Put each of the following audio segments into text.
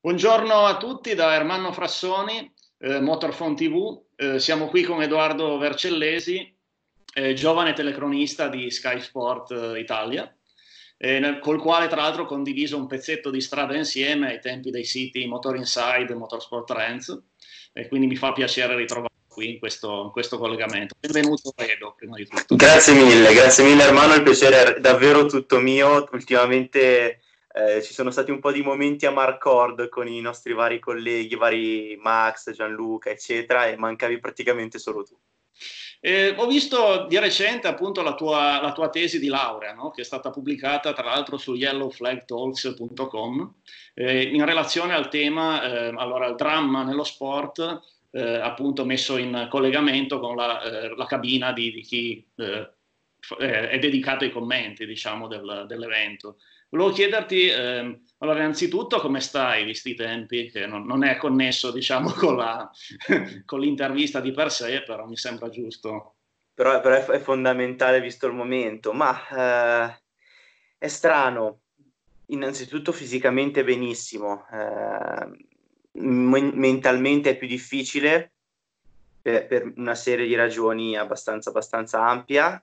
Buongiorno a tutti da Ermanno Frassoni, eh, Motorphone TV. Eh, siamo qui con Edoardo Vercellesi, eh, giovane telecronista di Sky Sport eh, Italia, nel, col quale tra l'altro ho condiviso un pezzetto di strada insieme ai tempi dei siti Motor Inside e Motorsport Trends. E quindi mi fa piacere ritrovarlo qui in questo, in questo, collegamento. Benvenuto Edo, prima di tutto. Grazie mille, grazie mille Ermanno, il piacere è davvero tutto mio. Ultimamente eh, ci sono stati un po' di momenti a Marcord con i nostri vari colleghi, vari Max, Gianluca, eccetera, e mancavi praticamente solo tu. Eh, ho visto di recente appunto la tua, la tua tesi di laurea, no? che è stata pubblicata tra l'altro su yellowflagtalks.com, eh, in relazione al tema, eh, allora, il dramma nello sport, eh, appunto messo in collegamento con la, eh, la cabina di, di chi è dedicato ai commenti, diciamo, del, dell'evento. Volevo chiederti, eh, allora, innanzitutto come stai, visti i tempi, che non, non è connesso, diciamo, con, la, con, l'intervista di per sé, però mi sembra giusto. Però, però è, è, fondamentale visto il momento, ma eh, è strano, innanzitutto fisicamente benissimo, eh, mentalmente è più difficile, per, per, una serie di ragioni abbastanza, abbastanza ampia.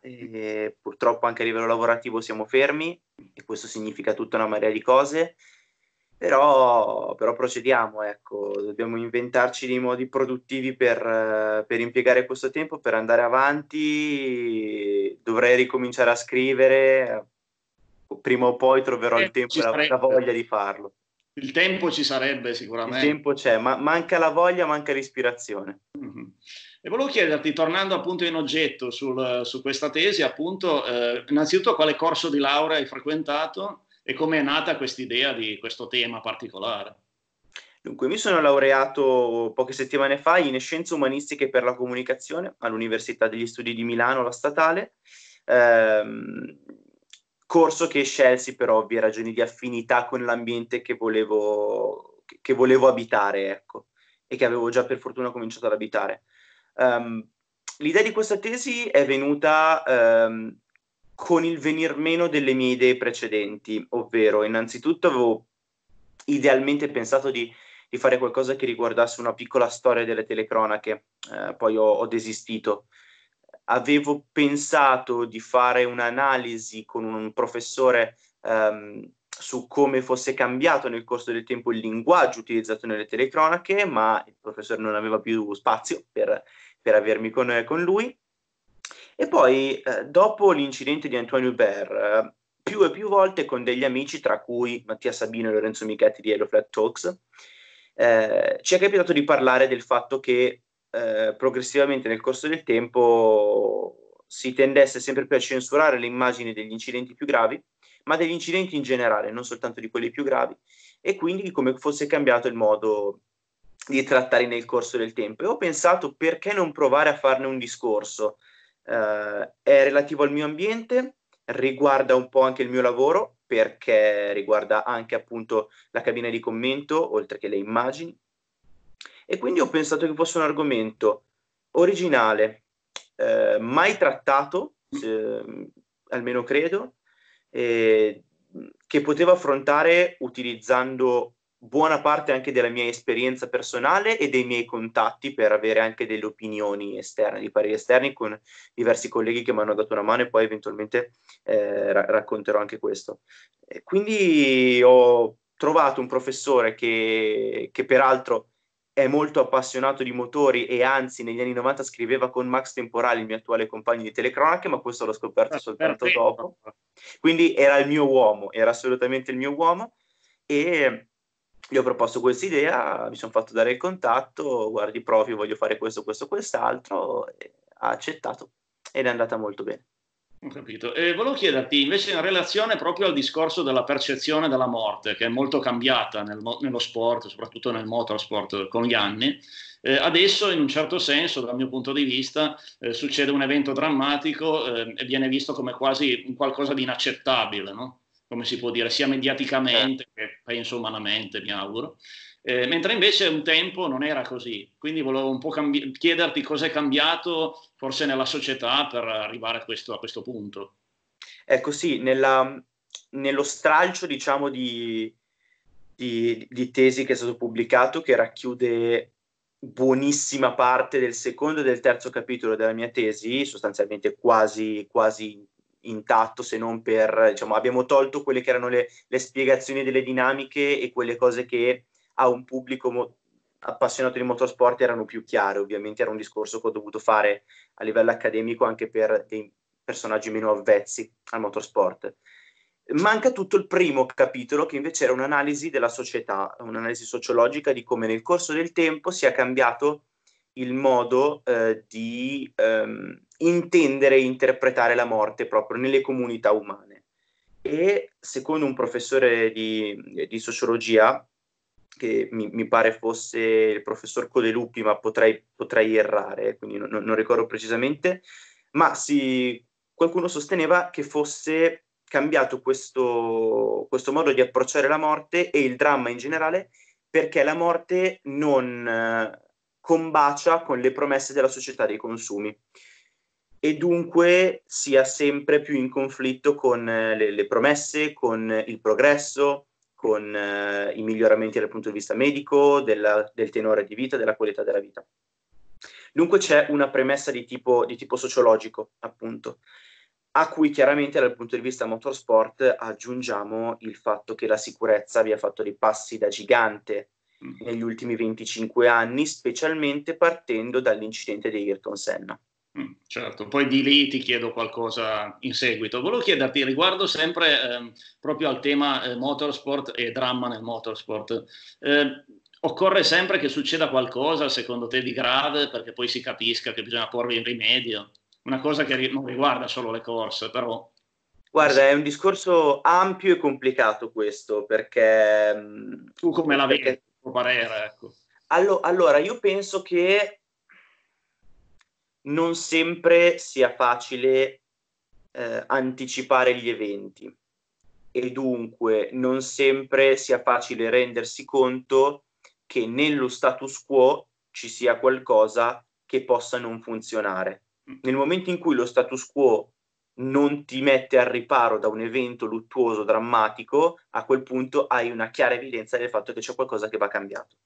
Purtroppo anche a livello lavorativo siamo fermi e questo significa tutta una marea di cose. Però, però procediamo, ecco, dobbiamo inventarci dei modi produttivi per, per, impiegare questo tempo, per andare avanti. Dovrei ricominciare a scrivere, prima o poi troverò il eh, tempo e la, la voglia di farlo. Il tempo ci sarebbe sicuramente. Il tempo c'è, ma manca la voglia, manca l'ispirazione. Mm-hmm. E volevo chiederti, tornando appunto in oggetto sul, su questa tesi, appunto, eh, innanzitutto quale corso di laurea hai frequentato e come è nata questa idea di questo tema particolare? Dunque, mi sono laureato poche settimane fa in Scienze Umanistiche per la Comunicazione all'Università degli Studi di Milano, la statale. Ehm, corso che scelsi per ovvie ragioni di affinità con l'ambiente che volevo, che volevo abitare, ecco, e che avevo già per fortuna cominciato ad abitare. Um, l'idea di questa tesi è venuta um, con il venir meno delle mie idee precedenti, ovvero innanzitutto avevo idealmente pensato di, di fare qualcosa che riguardasse una piccola storia delle telecronache, eh, poi ho, ho desistito. Avevo pensato di fare un'analisi con un professore um, su come fosse cambiato nel corso del tempo il linguaggio utilizzato nelle telecronache, ma il professore non aveva più spazio per, per avermi con, con, lui. E poi, eh, dopo l'incidente di Antoine Hubert, eh, più e più volte con degli amici, tra cui Mattia Sabino e Lorenzo Michetti di Hello Flat Talks, eh, ci è capitato di parlare del fatto che eh, progressivamente nel corso del tempo si tendesse sempre più a censurare le immagini degli incidenti più gravi, ma degli incidenti in generale, non soltanto di quelli più gravi, e quindi come fosse cambiato il modo di trattare nel corso del tempo. E ho pensato perché non provare a farne un discorso. Eh, è relativo al mio ambiente, riguarda un po' anche il mio lavoro, perché riguarda anche appunto la cabina di commento, oltre che le immagini, e quindi ho pensato che fosse un argomento originale, eh, mai trattato, eh, almeno credo, eh, che potevo affrontare utilizzando buona parte anche della mia esperienza personale e dei miei contatti per avere anche delle opinioni esterne, di pareri esterni con diversi colleghi che mi hanno dato una mano e poi eventualmente eh, ra- racconterò anche questo. E quindi ho trovato un professore che, che peraltro è molto appassionato di motori e anzi negli anni 90 scriveva con Max Temporali, il mio attuale compagno di telecronache, ma questo l'ho scoperto ah, soltanto perfetto. dopo. Quindi era il mio uomo, era assolutamente il mio uomo e gli ho proposto questa idea, mi sono fatto dare il contatto, guardi profi, voglio fare questo, questo, quest'altro, ha accettato ed è andata molto bene. Ho capito. E volevo chiederti invece in relazione proprio al discorso della percezione della morte, che è molto cambiata nel, nello sport, soprattutto nel motorsport con gli anni. Eh, adesso, in un certo senso, dal mio punto di vista, eh, succede un evento drammatico eh, e viene visto come quasi qualcosa di inaccettabile, no? come si può dire, sia mediaticamente che penso umanamente, mi auguro. Eh, mentre invece un tempo non era così. Quindi volevo un po' cambi- chiederti cosa è cambiato forse nella società per arrivare a questo, a questo punto. Ecco sì, nella, nello stralcio diciamo di, di, di tesi che è stato pubblicato che racchiude buonissima parte del secondo e del terzo capitolo della mia tesi, sostanzialmente quasi, quasi intatto, se non per, diciamo, abbiamo tolto quelle che erano le, le spiegazioni delle dinamiche e quelle cose che a un pubblico mo- appassionato di motorsport erano più chiare. Ovviamente era un discorso che ho dovuto fare a livello accademico anche per dei personaggi meno avvezzi al motorsport. Manca tutto il primo capitolo che invece era un'analisi della società, un'analisi sociologica di come nel corso del tempo sia cambiato il modo eh, di ehm, intendere e interpretare la morte proprio nelle comunità umane. E secondo un professore di, di sociologia, che mi, mi, pare fosse il professor Codelupi, ma potrei, potrei errare, quindi non, non ricordo precisamente, ma si, qualcuno sosteneva che fosse cambiato questo, questo modo di approcciare la morte e il dramma in generale perché la morte non eh, combacia con le promesse della società dei consumi. E dunque sia sempre più in conflitto con eh, le, le promesse, con il progresso, con eh, i miglioramenti dal punto di vista medico, della, del tenore di vita, della qualità della vita. Dunque c'è una premessa di tipo, di tipo sociologico, appunto a cui chiaramente dal punto di vista motorsport aggiungiamo il fatto che la sicurezza abbia fatto dei passi da gigante mm. negli ultimi 25 anni, specialmente partendo dall'incidente di Ayrton Senna. Mm, certo, poi di lì ti chiedo qualcosa in seguito. Volevo chiederti riguardo sempre eh, proprio al tema eh, motorsport e dramma nel motorsport. Eh, occorre sempre che succeda qualcosa, secondo te, di grave perché poi si capisca che bisogna porvi in rimedio? una cosa che non riguarda solo le corse, però... Guarda, è un discorso ampio e complicato questo, perché... Mm, tu come la vedi, il tuo parere, ecco. Allo- allora, io penso che non sempre sia facile eh, anticipare gli eventi e dunque non sempre sia facile rendersi conto che nello status quo ci sia qualcosa che possa non funzionare nel momento in cui lo status quo non ti mette al riparo da un evento luttuoso, drammatico, a quel punto hai una chiara evidenza del fatto che c'è qualcosa che va cambiato.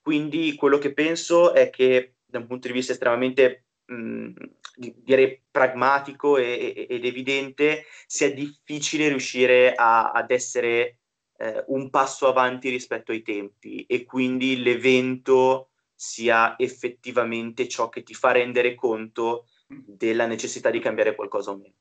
Quindi quello che penso è che da un punto di vista estremamente mh, direi pragmatico e, ed evidente sia difficile riuscire a, ad essere eh, un passo avanti rispetto ai tempi e quindi l'evento sia effettivamente ciò che ti fa rendere conto della necessità di cambiare qualcosa o meno.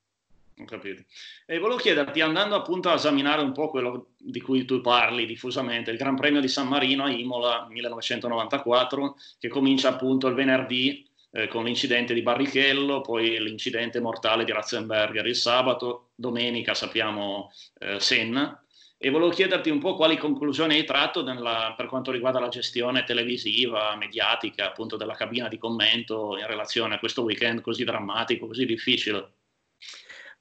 Ho capito. E volevo chiederti, andando appunto a esaminare un po' quello di cui tu parli diffusamente, il Gran Premio di San Marino a Imola 1994, che comincia appunto il venerdì eh, con l'incidente di Barrichello, poi l'incidente mortale di Ratzenberger il sabato, domenica sappiamo eh, Senna, e volevo chiederti un po' quali conclusioni hai tratto nella, per quanto riguarda la gestione televisiva, mediatica, appunto della cabina di commento in relazione a questo weekend così drammatico, così difficile.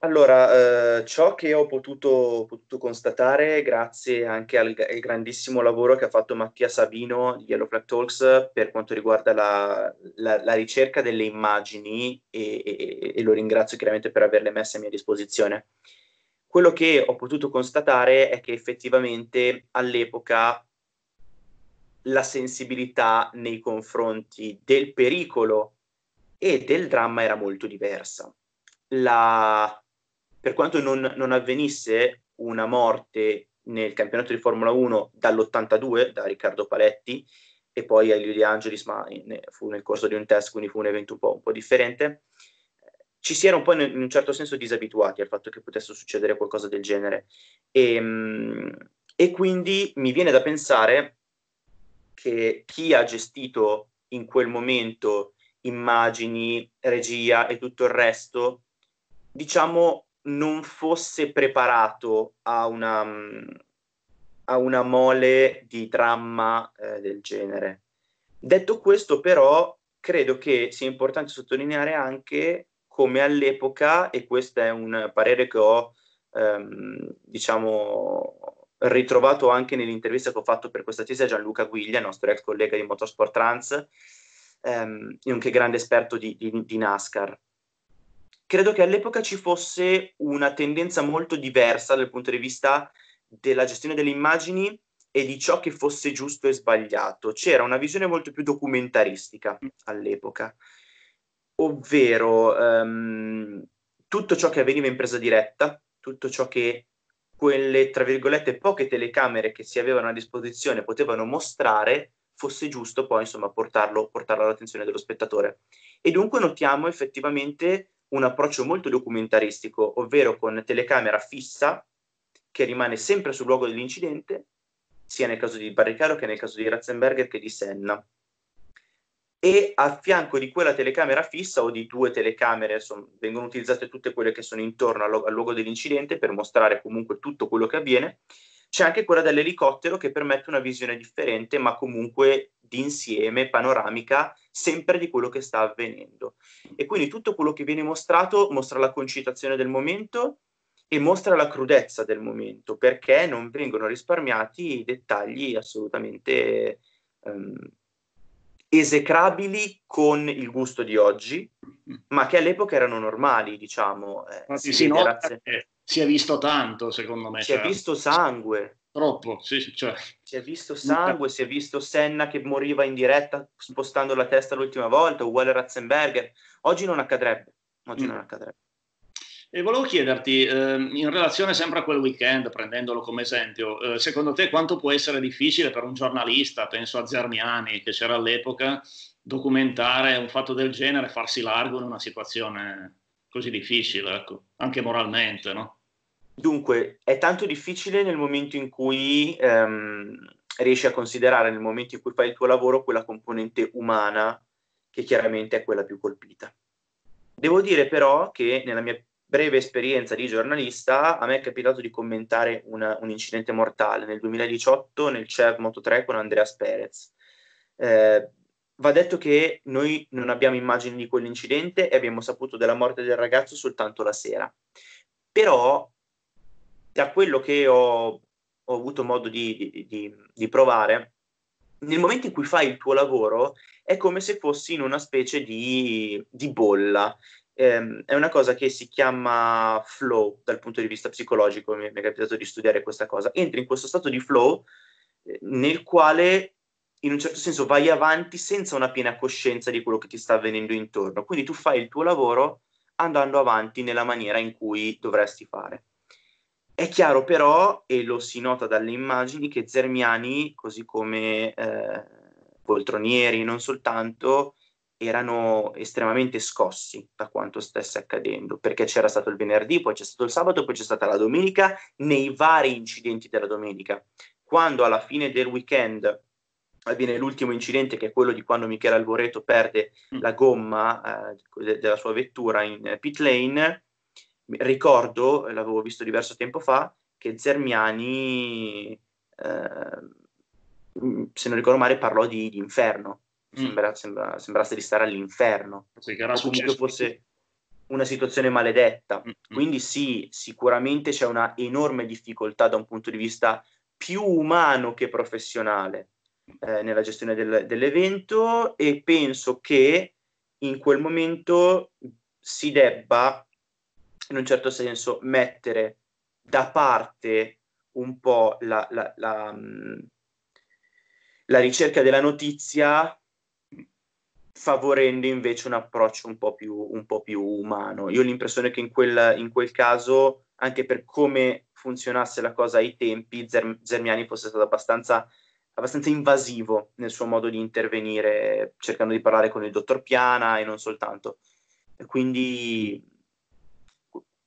Allora, eh, ciò che ho potuto, potuto, constatare, grazie anche al, al, grandissimo lavoro che ha fatto Mattia Sabino di Yellow Flag Talks per quanto riguarda la, la, la ricerca delle immagini e, e, e, lo ringrazio chiaramente per averle messe a mia disposizione. Quello che ho potuto constatare è che effettivamente all'epoca la sensibilità nei confronti del pericolo e del dramma era molto diversa. La... Per quanto non, non avvenisse una morte nel campionato di Formula 1 dall'82 da Riccardo Paletti e poi a Elio De Angelis, ma in, fu nel corso di un test, quindi fu un evento un po', un po differente ci si era un po' in, in, un certo senso disabituati al fatto che potesse succedere qualcosa del genere. E, ehm, e quindi mi viene da pensare che chi ha gestito in quel momento immagini, regia e tutto il resto, diciamo, non fosse preparato a una, a una mole di dramma eh, del genere. Detto questo, però, credo che sia importante sottolineare anche come all'epoca, e questo è un parere che ho, ehm, diciamo, ritrovato anche nell'intervista che ho fatto per questa tesi a Gianluca Guiglia, nostro ex collega di Motorsport Trans, ehm, nonché grande esperto di, di, di NASCAR. Credo che all'epoca ci fosse una tendenza molto diversa dal punto di vista della gestione delle immagini e di ciò che fosse giusto e sbagliato. C'era una visione molto più documentaristica all'epoca, ovvero um, tutto ciò che avveniva in presa diretta, tutto ciò che quelle, tra virgolette, poche telecamere che si avevano a disposizione potevano mostrare, fosse giusto poi, insomma, portarlo, portarlo all'attenzione dello spettatore. E dunque notiamo effettivamente un approccio molto documentaristico, ovvero con telecamera fissa che rimane sempre sul luogo dell'incidente, sia nel caso di Barricaro che nel caso di Ratzenberger che di Senna. E a fianco di quella telecamera fissa o di due telecamere, insomma, vengono utilizzate tutte quelle che sono intorno al, al luogo dell'incidente per mostrare comunque tutto quello che avviene, c'è anche quella dell'elicottero che permette una visione differente, ma comunque d'insieme, panoramica, sempre di quello che sta avvenendo. E quindi tutto quello che viene mostrato mostra la concitazione del momento e mostra la crudezza del momento, perché non vengono risparmiati dettagli assolutamente um, esecrabili con il gusto di oggi, ma che all'epoca erano normali, diciamo. Eh, si, si, nota si è visto tanto, secondo me. Si cioè. è visto sangue. Troppo, sì, cioè. Si è visto sangue, si è visto Senna che moriva in diretta spostando la testa l'ultima volta, uguale Ratzenberger. Oggi non accadrebbe. Oggi mm. non accadrebbe. E volevo chiederti, eh, in relazione sempre a quel weekend, prendendolo come esempio, eh, secondo te quanto può essere difficile per un giornalista, penso a Zermiani, che c'era all'epoca, documentare un fatto del genere, farsi largo in una situazione così difficile, ecco, anche moralmente, no? Dunque, è tanto difficile nel momento in cui ehm, riesci a considerare, nel momento in cui fai il tuo lavoro, quella componente umana che chiaramente è quella più colpita. Devo dire però che nella mia breve esperienza di giornalista a me è capitato di commentare una, un incidente mortale nel 2018 nel CEV Moto 3 con Andreas Perez. Eh, va detto che noi non abbiamo immagini di quell'incidente e abbiamo saputo della morte del ragazzo soltanto la sera. Però da quello che ho, ho avuto modo di, di, di, di, provare, nel momento in cui fai il tuo lavoro è come se fossi in una specie di, bolla. Eh, è una cosa che si chiama flow dal punto di vista psicologico, mi, mi è capitato di studiare questa cosa. Entri in questo stato di flow eh, nel quale in un certo senso vai avanti senza una piena coscienza di quello che ti sta avvenendo intorno. Quindi tu fai il tuo lavoro andando avanti nella maniera in cui dovresti fare. È chiaro però, e lo si nota dalle immagini, che Zermiani, così come eh, Voltronieri, non soltanto, erano estremamente scossi da quanto stesse accadendo, perché c'era stato il venerdì, poi c'è stato il sabato, poi c'è stata la domenica, nei vari incidenti della domenica. Quando alla fine del weekend avviene l'ultimo incidente, che è quello di quando Michele Alboreto perde mm. la gomma eh, della sua vettura in pit lane, ricordo, l'avevo visto diverso tempo fa, che Zermiani, eh, se non ricordo male, parlò di, di inferno. Mm. Sembra, sembra, sembrasse di stare all'inferno. Che era comunque fosse una situazione maledetta. Mm-hmm. Quindi sì, sicuramente c'è una enorme difficoltà da un punto di vista più umano che professionale eh, nella gestione del, dell'evento e penso che in quel momento si debba in un certo senso mettere da parte un po' la, la, la, mm, la ricerca della notizia favorendo invece un approccio un po' più, un po più umano. Io ho l'impressione che in quel, in quel, caso, anche per come funzionasse la cosa ai tempi, Zer- Zermiani fosse stato abbastanza, abbastanza, invasivo nel suo modo di intervenire, cercando di parlare con il dottor Piana e non soltanto. Quindi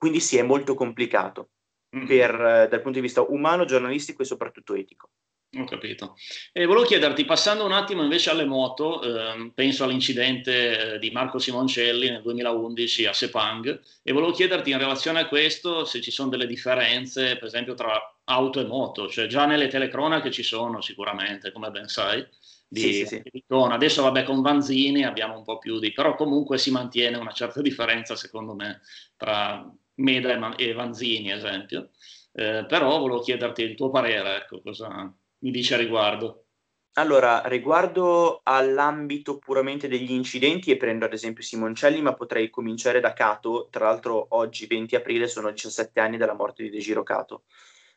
quindi sì, è molto complicato mm. per, eh, dal punto di vista umano, giornalistico e soprattutto etico. Ho capito. E volevo chiederti, passando un attimo invece alle moto, eh, penso all'incidente eh, di Marco Simoncelli nel 2011 a Sepang, e volevo chiederti in relazione a questo se ci sono delle differenze, per esempio, tra auto e moto, cioè già nelle telecronache ci sono sicuramente, come ben sai, di, sì, sì, sì. Adesso vabbè con Vanzini abbiamo un po' più di, però comunque si mantiene una certa differenza secondo me tra Meda e Vanzini, esempio. Eh, però volevo chiederti il tuo parere, ecco, cosa mi dice a riguardo. Allora, riguardo all'ambito puramente degli incidenti, e prendo ad esempio Simoncelli, ma potrei cominciare da Cato. Tra l'altro, oggi, 20 aprile, sono 17 anni dalla morte di De Giro Cato.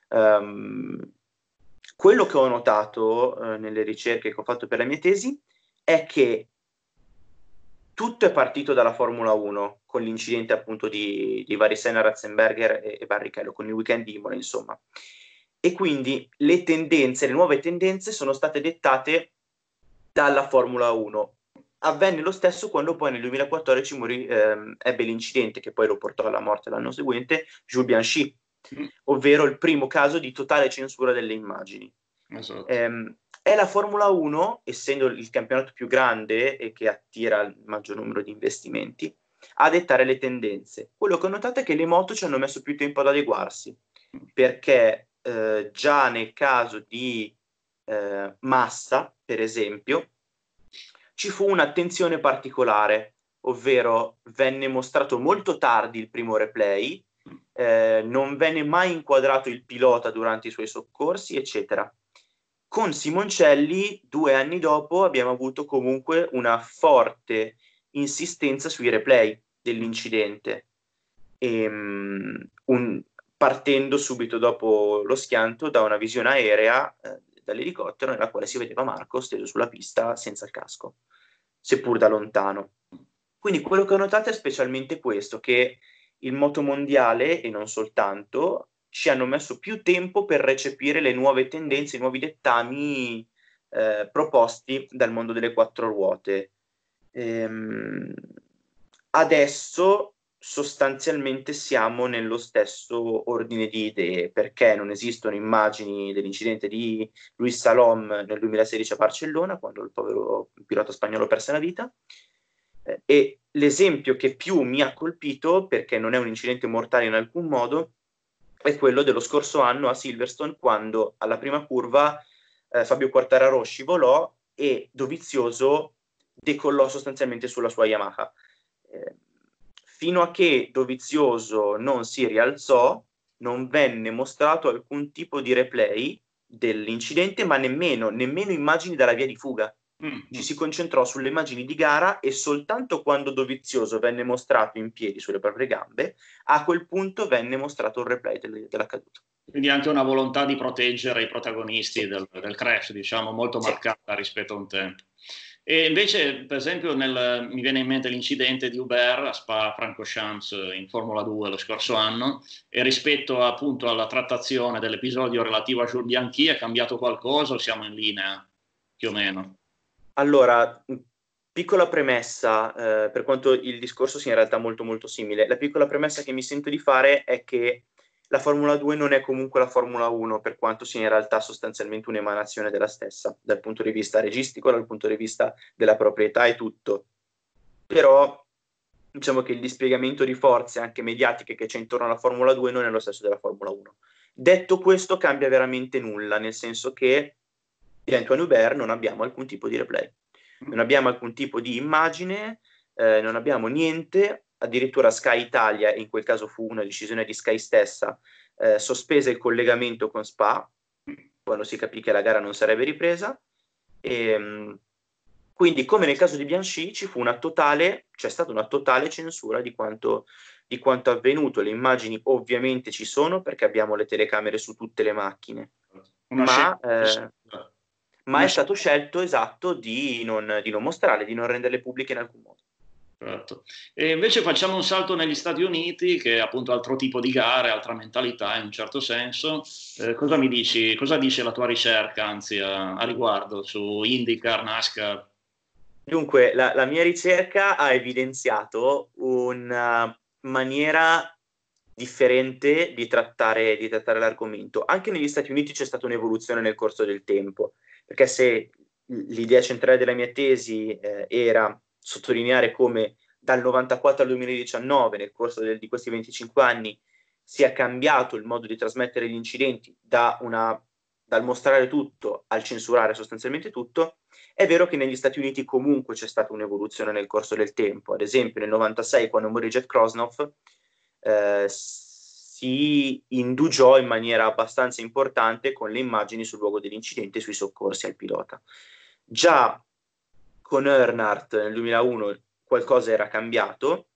Um, quello che ho notato eh, nelle ricerche che ho fatto per la mia tesi è che tutto è partito dalla Formula 1 con l'incidente appunto di, di Varisena Ratzenberger e, e Barrichello, con il weekend di Imola, insomma. E quindi le tendenze, le nuove tendenze sono state dettate dalla Formula 1. Avvenne lo stesso quando poi nel 2014 morì, ehm, ebbe l'incidente che poi lo portò alla morte l'anno seguente, Jules Bianchi, mm. ovvero il primo caso di totale censura delle immagini. Esatto. Eh, è la Formula 1, essendo il campionato più grande e che attira il maggior numero di investimenti, a dettare le tendenze. Quello che ho notato è che le moto ci hanno messo più tempo ad adeguarsi, perché eh, già nel caso di eh, Massa, per esempio, ci fu un'attenzione particolare, ovvero venne mostrato molto tardi il primo replay, eh, non venne mai inquadrato il pilota durante i suoi soccorsi, eccetera. Con Simoncelli, due anni dopo, abbiamo avuto comunque una forte insistenza sui replay dell'incidente, e, um, un, partendo subito dopo lo schianto da una visione aerea eh, dall'elicottero nella quale si vedeva Marco steso sulla pista senza il casco, seppur da lontano. Quindi quello che ho notato è specialmente questo, che il motomondiale, e non soltanto, ci hanno messo più tempo per recepire le nuove tendenze, i nuovi dettami eh, proposti dal mondo delle quattro ruote. Ehm, adesso sostanzialmente siamo nello stesso ordine di idee perché non esistono immagini dell'incidente di Luis Salom nel 2016 a Barcellona quando il povero pilota spagnolo perse la vita eh, e l'esempio che più mi ha colpito perché non è un incidente mortale in alcun modo è quello dello scorso anno a Silverstone quando alla prima curva eh, Fabio Quartararo scivolò e Dovizioso decollò sostanzialmente sulla sua Yamaha. Eh, fino a che Dovizioso non si rialzò, non venne mostrato alcun tipo di replay dell'incidente, ma nemmeno, nemmeno immagini dalla via di fuga. Mm. Ci si concentrò sulle immagini di gara e soltanto quando Dovizioso venne mostrato in piedi sulle proprie gambe, a quel punto venne mostrato il replay del, dell'accaduto. Quindi anche una volontà di proteggere i protagonisti del, del crash, diciamo, molto sì. marcata rispetto a un tempo. E invece, per esempio, nel, mi viene in mente l'incidente di Uber a Spa-Francorchamps in Formula 2 lo scorso anno, e rispetto appunto alla trattazione dell'episodio relativo a Jules Bianchi, è cambiato qualcosa o siamo in linea più o meno? Allora, piccola premessa, eh, per quanto il discorso sia in realtà molto molto simile, la piccola premessa che mi sento di fare è che la Formula 2 non è comunque la Formula 1, per quanto sia in realtà sostanzialmente un'emanazione della stessa, dal punto di vista registico, dal punto di vista della proprietà e tutto. Però diciamo che il dispiegamento di forze anche mediatiche che c'è intorno alla Formula 2 non è lo stesso della Formula 1. Detto questo, cambia veramente nulla, nel senso che di Antoine Hubert non abbiamo alcun tipo di replay, non abbiamo alcun tipo di immagine, eh, non abbiamo niente, addirittura Sky Italia, in quel caso fu una decisione di Sky stessa, eh, sospese il collegamento con Spa, quando si capì che la gara non sarebbe ripresa, e, ehm, quindi come nel caso di Bianchi ci fu una totale, c'è stata una totale censura di quanto, di quanto avvenuto, le immagini ovviamente ci sono perché abbiamo le telecamere su tutte le macchine, una ma... Eh, ma è stato scelto esatto di non, di non mostrarle, di non renderle pubbliche in alcun modo. Certo. E invece facciamo un salto negli Stati Uniti, che è appunto altro tipo di gare, altra mentalità in un certo senso. Eh, cosa mi dici, cosa dice la tua ricerca, anzi, a, a riguardo su IndyCar, NASCAR? Dunque, la, la mia ricerca ha evidenziato una maniera differente di trattare, di trattare l'argomento. Anche negli Stati Uniti c'è stata un'evoluzione nel corso del tempo perché se l'idea centrale della mia tesi eh, era sottolineare come dal 94 al 2019, nel corso del, di questi 25 anni, sia cambiato il modo di trasmettere gli incidenti da una, dal mostrare tutto al censurare sostanzialmente tutto, è vero che negli Stati Uniti comunque c'è stata un'evoluzione nel corso del tempo. Ad esempio, nel 96, quando morì Jet Krosnoff, eh, si indugiò in maniera abbastanza importante con le immagini sul luogo dell'incidente e sui soccorsi al pilota. Già con Earnhardt nel 2001 qualcosa era cambiato,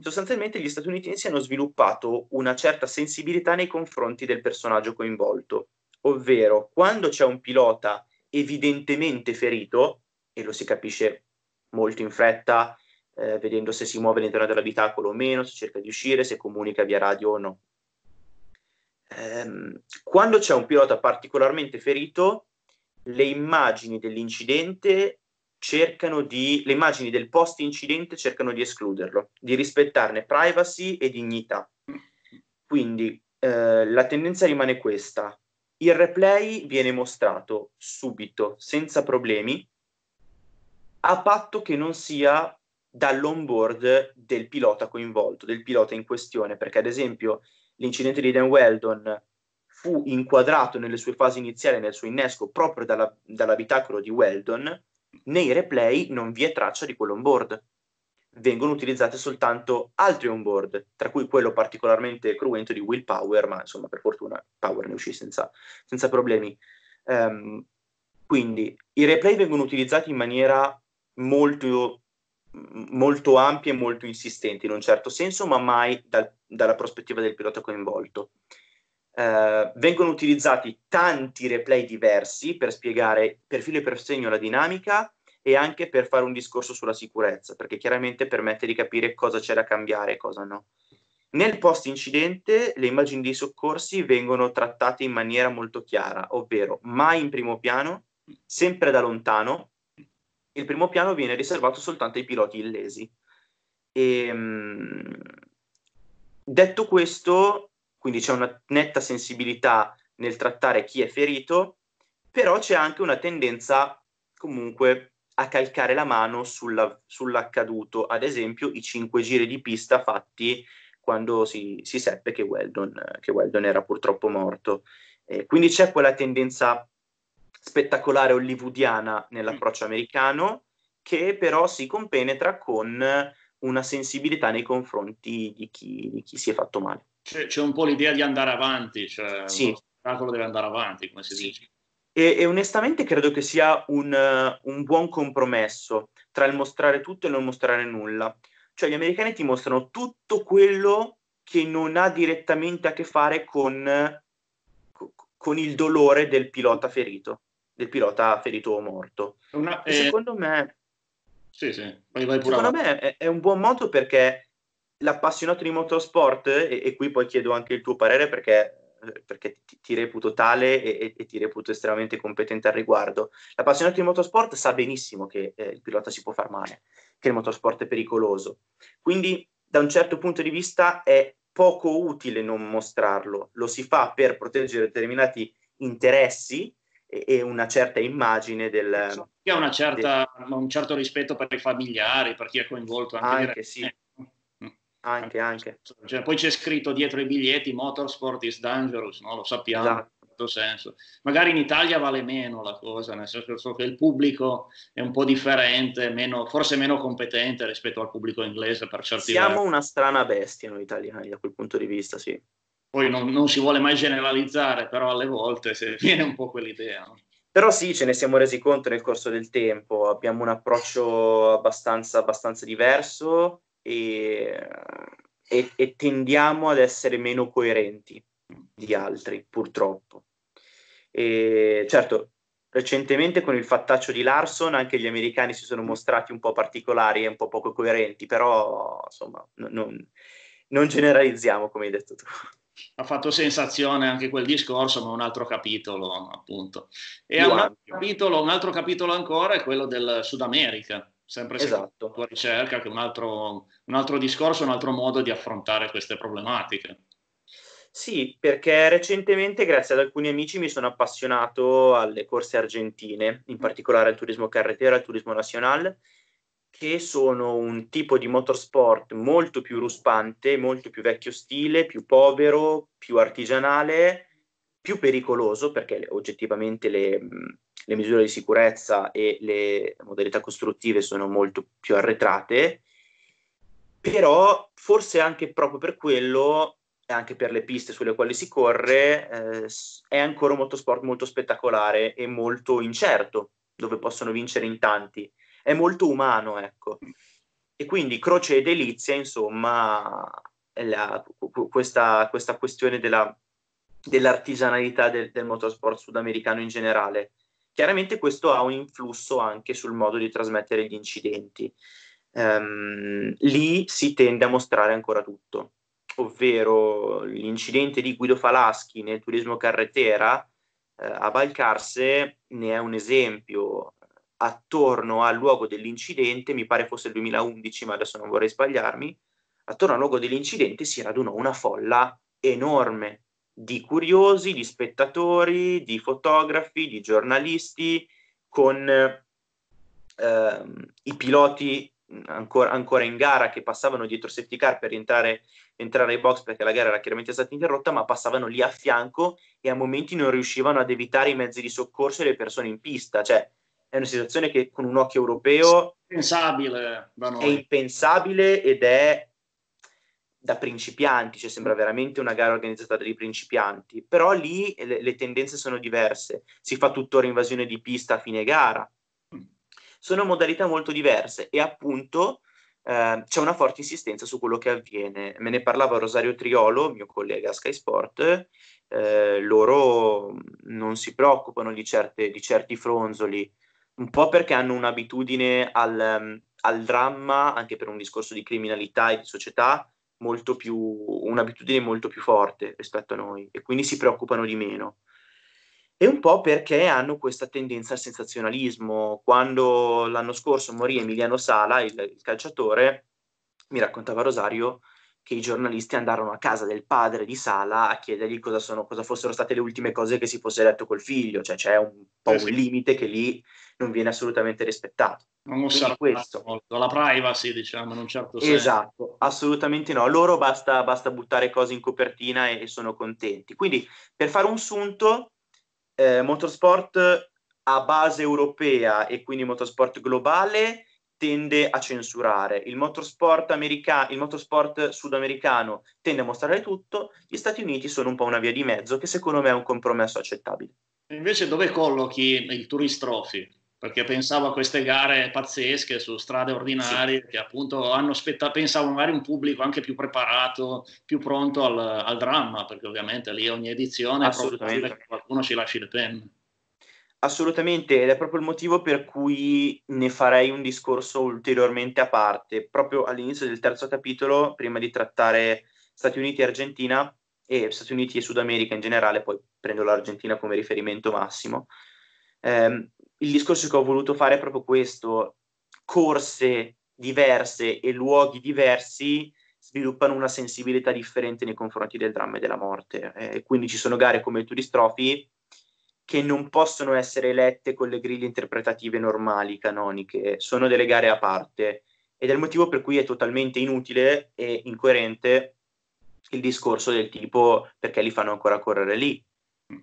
sostanzialmente gli statunitensi hanno sviluppato una certa sensibilità nei confronti del personaggio coinvolto. ovvero quando c'è un pilota evidentemente ferito, e lo si capisce molto in fretta, eh, vedendo se si muove all'interno dell'abitacolo o meno, se cerca di uscire, se comunica via radio o no. Ehm, quando c'è un pilota particolarmente ferito, le immagini dell'incidente cercano di, le immagini del post incidente cercano di escluderlo, di rispettarne privacy e dignità. Quindi eh, la tendenza rimane questa. Il replay viene mostrato subito, senza problemi, a patto che non sia dall'onboard del pilota coinvolto, del pilota in questione, perché ad esempio l'incidente di Dan Weldon fu inquadrato nelle sue fasi iniziali, nel suo innesco, proprio dalla, dall'abitacolo di Weldon, nei replay non vi è traccia di quell'onboard. Vengono utilizzate soltanto altri onboard, tra cui quello particolarmente cruento di Will Power, ma insomma per fortuna Power ne uscì senza, senza problemi. Um, quindi i replay vengono utilizzati in maniera molto, molto ampia e molto insistente in un certo senso, ma mai dal, dalla prospettiva del pilota coinvolto. Uh, vengono utilizzati tanti replay diversi per spiegare per filo e per segno la dinamica e anche per fare un discorso sulla sicurezza, perché chiaramente permette di capire cosa c'è da cambiare e cosa no. Nel post incidente le immagini dei soccorsi vengono trattate in maniera molto chiara, ovvero mai in primo piano, sempre da lontano. Il primo piano viene riservato soltanto ai piloti illesi. E, mh, detto questo, quindi c'è una netta sensibilità nel trattare chi è ferito, però c'è anche una tendenza comunque a calcare la mano sulla, sull'accaduto, ad esempio i cinque giri di pista fatti quando si, si seppe che Weldon, che Weldon, era purtroppo morto. Eh, quindi c'è quella tendenza spettacolare hollywoodiana nell'approccio americano che però si compenetra con una sensibilità nei confronti di chi, di chi si è fatto male. C'è, c'è, un po' l'idea di andare avanti, cioè sì. lo spettacolo deve andare avanti, come si sì. dice. E, e, onestamente credo che sia un, un, buon compromesso tra il mostrare tutto e non mostrare nulla. Cioè gli americani ti mostrano tutto quello che non ha direttamente a che fare con, con il dolore del pilota ferito, del pilota ferito o morto. Una, eh... Secondo me... Sì, sì. Vai, vai secondo me è, è un buon modo perché l'appassionato di motorsport, e, e, qui poi chiedo anche il tuo parere perché, perché ti, ti, reputo tale e, e, ti reputo estremamente competente al riguardo, l'appassionato di motorsport sa benissimo che eh, il pilota si può far male, che il motorsport è pericoloso. Quindi da un certo punto di vista è poco utile non mostrarlo, lo si fa per proteggere determinati interessi e, una certa immagine del... Una certa, del... un certo rispetto per i familiari, per chi è coinvolto anche, anche sì. Anche, anche. Cioè, poi c'è scritto dietro i biglietti Motorsport is dangerous, no? lo sappiamo. Esatto. In certo senso. Magari in Italia vale meno la cosa, nel senso che il pubblico è un po' differente, meno, forse meno competente rispetto al pubblico inglese per certi Siamo versi. una strana bestia noi italiani da quel punto di vista, sì. Poi non, non si vuole mai generalizzare, però alle volte viene un po' quell'idea. No? Però sì, ce ne siamo resi conto nel corso del tempo, abbiamo un approccio abbastanza, abbastanza diverso e, e, e, tendiamo ad essere meno coerenti di altri, purtroppo. E, certo, recentemente con il fattaccio di Larson anche gli americani si sono mostrati un po' particolari e un po' poco coerenti, però insomma non, non generalizziamo come hai detto tu ha fatto sensazione anche quel discorso, ma un altro capitolo, appunto. E un altro capitolo, un altro capitolo, ancora è quello del Sud America, sempre esatto. tua ricerca, che è un altro, un altro discorso, un altro modo di affrontare queste problematiche. Sì, perché recentemente, grazie ad alcuni amici, mi sono appassionato alle corse argentine, in particolare al turismo carretera, al turismo nazionale, che sono un tipo di motorsport molto più ruspante, molto più vecchio stile, più povero, più artigianale, più pericoloso, perché oggettivamente le, le misure di sicurezza e le modalità costruttive sono molto più arretrate, però forse anche proprio per quello anche per le piste sulle quali si corre eh, è ancora un motorsport molto spettacolare e molto incerto, dove possono vincere in tanti. È molto umano, ecco. E quindi croce e delizia, insomma, la, questa, questa questione della dell'artigianalità del, del motorsport sudamericano in generale. Chiaramente questo ha un influsso anche sul modo di trasmettere gli incidenti. Um, lì si tende a mostrare ancora tutto, ovvero l'incidente di Guido Falaschi nel turismo carretera eh, a Balcarse ne è un esempio. Attorno al luogo dell'incidente, mi pare fosse il 2011, ma adesso non vorrei sbagliarmi, attorno al luogo dell'incidente si radunò una folla enorme di curiosi, di spettatori, di fotografi, di giornalisti, con ehm, i piloti ancora, ancora, in gara che passavano dietro safety car per entrare, entrare ai box perché la gara era chiaramente stata interrotta, ma passavano lì a fianco e a momenti non riuscivano ad evitare i mezzi di soccorso e le persone in pista. Cioè, è una situazione che con un occhio europeo impensabile è impensabile ed è da principianti, cioè sembra veramente una gara organizzata dai principianti, però lì le, le, tendenze sono diverse, si fa tuttora invasione di pista a fine gara, sono modalità molto diverse e appunto eh, c'è una forte insistenza su quello che avviene. Me ne parlava Rosario Triolo, mio collega a Sky Sport, eh, loro non si preoccupano di, certe, di, certi fronzoli, un po' perché hanno un'abitudine al, al dramma, anche per un discorso di criminalità e di società, molto più, un'abitudine molto più forte rispetto a noi e quindi si preoccupano di meno. E un po' perché hanno questa tendenza al sensazionalismo. Quando l'anno scorso morì Emiliano Sala, il, il calciatore, mi raccontava Rosario che i giornalisti andarono a casa del padre di Sala a chiedergli cosa, sono, cosa fossero state le ultime cose che si fosse detto col figlio, cioè c'è un po' un limite che lì non viene assolutamente rispettato. Non osserva questo. molto la privacy, diciamo, in un certo senso. Esatto, assolutamente no. Loro basta, basta buttare cose in copertina e, e, sono contenti. Quindi, per fare un sunto, eh, motorsport a base europea e quindi motorsport globale tende a censurare. Il motorsport, america- il motorsport sudamericano tende a mostrare tutto, gli Stati Uniti sono un po' una via di mezzo che secondo me è un compromesso accettabile. Invece dove collochi il Tourist Trophy? perché pensavo a queste gare pazzesche su strade ordinarie sì. che appunto hanno spetta- pensavo magari un pubblico anche più preparato, più pronto al, al dramma, perché ovviamente lì ogni edizione è probabile che qualcuno ci lasci le penne. Assolutamente, ed è proprio il motivo per cui ne farei un discorso ulteriormente a parte. Proprio all'inizio del terzo capitolo, prima di trattare Stati Uniti e Argentina, e Stati Uniti e Sud America in generale, poi prendo l'Argentina come riferimento massimo, ehm, il discorso che ho voluto fare è proprio questo, corse diverse e luoghi diversi sviluppano una sensibilità differente nei confronti del dramma e della morte. Eh, quindi ci sono gare come il Tourist Trophy che non possono essere lette con le griglie interpretative normali, canoniche, sono delle gare a parte ed è il motivo per cui è totalmente inutile e incoerente il discorso del tipo perché li fanno ancora correre lì,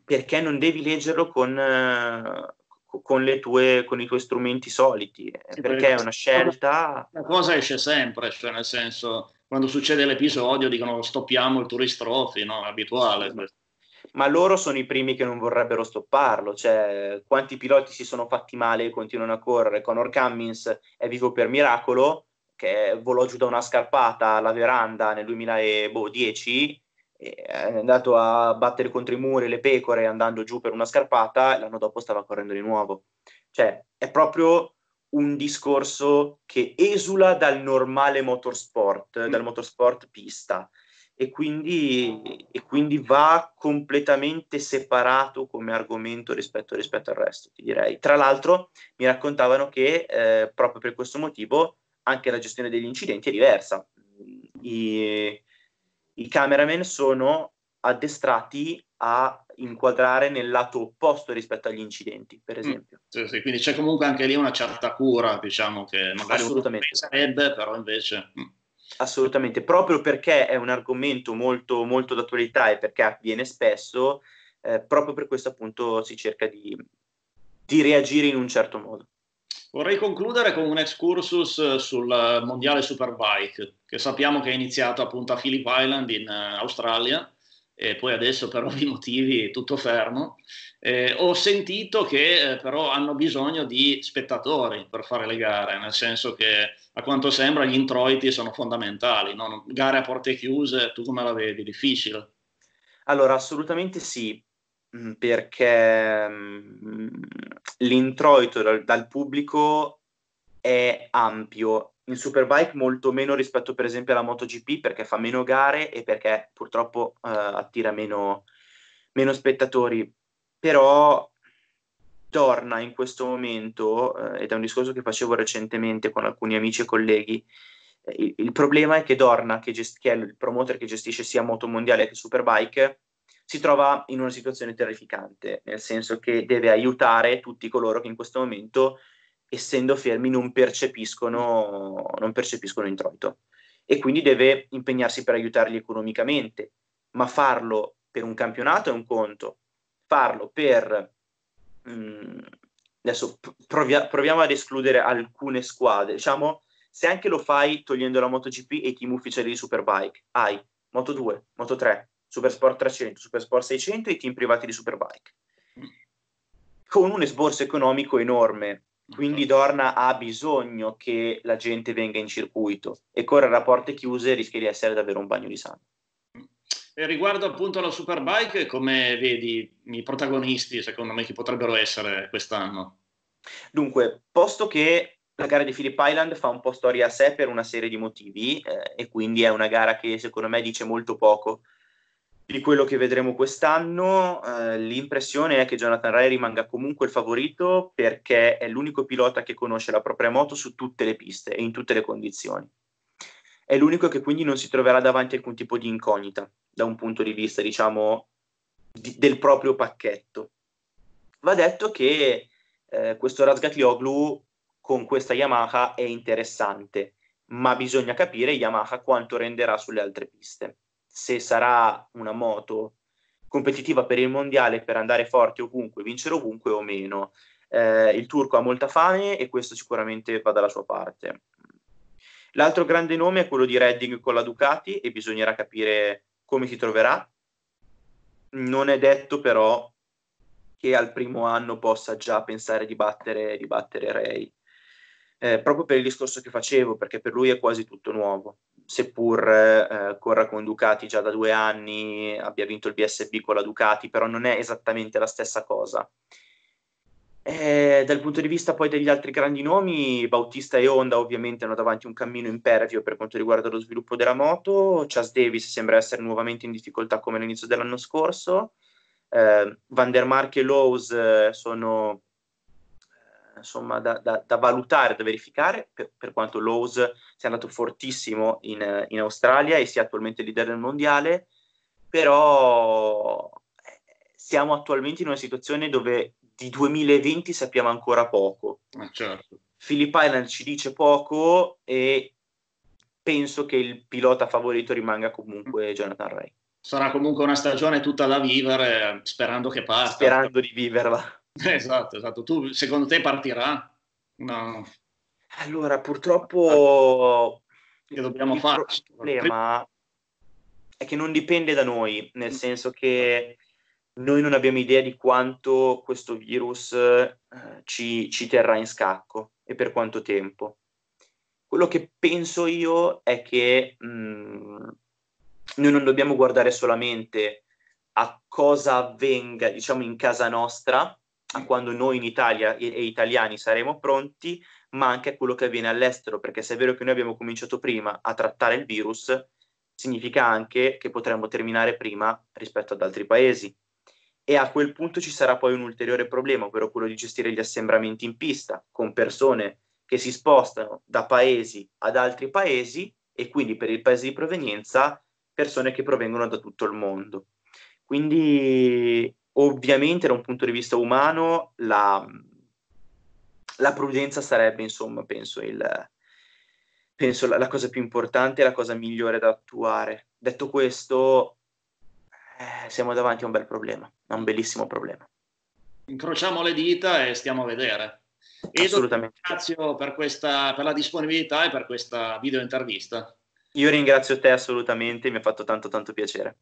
perché non devi leggerlo con, uh, con, tue, con, i tuoi strumenti soliti, sì, perché è una scelta... La cosa esce sempre, cioè nel senso, quando succede l'episodio dicono stoppiamo il Tourist Trophy, no? È abituale. Sì. Ma loro sono i primi che non vorrebbero stopparlo, cioè quanti piloti si sono fatti male e continuano a correre. Conor Cummins è vivo per miracolo, che volò giù da una scarpata alla veranda nel 2010 è andato a battere contro i muri le pecore andando giù per una scarpata e l'anno dopo stava correndo di nuovo. Cioè, è proprio un discorso che esula dal normale motorsport, mm. dal motorsport pista e quindi, e quindi, va completamente separato come argomento rispetto, rispetto, al resto, ti direi. Tra l'altro mi raccontavano che eh, proprio per questo motivo anche la gestione degli incidenti è diversa. I, i cameraman sono addestrati a inquadrare nel lato opposto rispetto agli incidenti, per mm. esempio. Mm, sì, sì, quindi c'è comunque anche lì una certa cura, diciamo, che magari Assolutamente. penserebbe, però invece... Mm. Assolutamente, proprio perché è un argomento molto, molto d'attualità e perché avviene spesso, eh, proprio per questo appunto si cerca di, di reagire in un certo modo. Vorrei concludere con un excursus eh, sul mondiale Superbike, che sappiamo che è iniziato appunto a Phillip Island in uh, Australia e poi adesso per ovvi motivi è tutto fermo. Eh, ho sentito che eh, però hanno bisogno di spettatori per fare le gare, nel senso che a quanto sembra gli introiti sono fondamentali, no? gare a porte chiuse, tu come la vedi? Difficile? Allora, assolutamente sì, mm, perché mm, l'introito dal, dal pubblico è ampio. In Superbike molto meno rispetto per esempio alla MotoGP perché fa meno gare e perché purtroppo uh, attira meno, meno spettatori. Però Dorna in questo momento, eh, ed è un discorso che facevo recentemente con alcuni amici e colleghi, eh, il, il, problema è che Dorna, che, gest- che, è il promoter che gestisce sia Moto Mondiale che Superbike, si trova in una situazione terrificante, nel senso che deve aiutare tutti coloro che in questo momento, essendo fermi, non percepiscono, non percepiscono introito. E quindi deve impegnarsi per aiutarli economicamente, ma farlo per un campionato è un conto, farlo per Mm, adesso provia- proviamo ad escludere alcune squadre. Diciamo, se anche lo fai togliendo la MotoGP e i team ufficiali di Superbike, hai Moto 2, Moto 3, Supersport 300, Supersport 600 e i team privati di Superbike. Con un esborso economico enorme. Quindi Dorna ha bisogno che la gente venga in circuito e correre a porte chiuse rischia di essere davvero un bagno di sangue. E riguardo appunto alla Superbike, come vedi i protagonisti, secondo me, chi potrebbero essere quest'anno? Dunque, posto che la gara di Phillip Island fa un po' storia a sé per una serie di motivi eh, e quindi è una gara che secondo me dice molto poco di quello che vedremo quest'anno. Eh, l'impressione è che Jonathan Rai rimanga comunque il favorito perché è l'unico pilota che conosce la propria moto su tutte le piste e in tutte le condizioni. È l'unico che quindi non si troverà davanti a alcun tipo di incognita da un punto di vista, diciamo, di, del proprio pacchetto. Va detto che eh, questo Razgatlioglu con questa Yamaha è interessante, ma bisogna capire Yamaha quanto renderà sulle altre piste. Se sarà una moto competitiva per il mondiale, per andare forte ovunque, vincere ovunque o meno. Eh, il turco ha molta fame e questo sicuramente va dalla sua parte. L'altro grande nome è quello di Redding con la Ducati e bisognerà capire come si troverà. Non è detto però che al primo anno possa già pensare di battere, di battere Ray. Eh, proprio per il discorso che facevo, perché per lui è quasi tutto nuovo. Seppur eh, corra con Ducati già da due anni, abbia vinto il BSB con la Ducati, però non è esattamente la stessa cosa. Eh, dal punto di vista poi degli altri grandi nomi, Bautista e Honda ovviamente hanno davanti un cammino impervio per quanto riguarda lo sviluppo della moto. Chas Davis sembra essere nuovamente in difficoltà come all'inizio dell'anno scorso. Eh, Van der Mark e Lowe's eh, sono insomma da, da, da, valutare, da verificare, per, per quanto Lowe's sia andato fortissimo in, in Australia e sia attualmente leader del mondiale, però eh, siamo attualmente in una situazione dove di 2020 sappiamo ancora poco. Ah, certo. Philip Island ci dice poco e penso che il pilota favorito rimanga comunque Jonathan Ray. Sarà comunque una stagione tutta da vivere, sperando che parta. Sperando di viverla. Esatto, esatto. Tu, secondo te partirà? No. Allora, purtroppo... Che dobbiamo fare? Il problema è che non dipende da noi, nel senso che noi non abbiamo idea di quanto questo virus eh, ci, ci, terrà in scacco e per quanto tempo. Quello che penso io è che mh, mm, noi non dobbiamo guardare solamente a cosa avvenga, diciamo, in casa nostra, quando noi in Italia e, e italiani saremo pronti, ma anche a quello che avviene all'estero, perché se è vero che noi abbiamo cominciato prima a trattare il virus, significa anche che potremmo terminare prima rispetto ad altri paesi e a quel punto ci sarà poi un ulteriore problema, ovvero quello di gestire gli assembramenti in pista con persone che si spostano da paesi ad altri paesi e quindi per il paese di provenienza persone che provengono da tutto il mondo. Quindi ovviamente da un punto di vista umano la, la prudenza sarebbe insomma penso, il, penso la, la cosa più importante e la cosa migliore da attuare. Detto questo, eh, siamo davanti a un bel problema, a un bellissimo problema. Incrociamo le dita e stiamo a vedere. Edo, Assolutamente. Ringrazio per, questa, per la disponibilità e per questa video intervista. Io ringrazio te assolutamente, mi ha fatto tanto tanto piacere.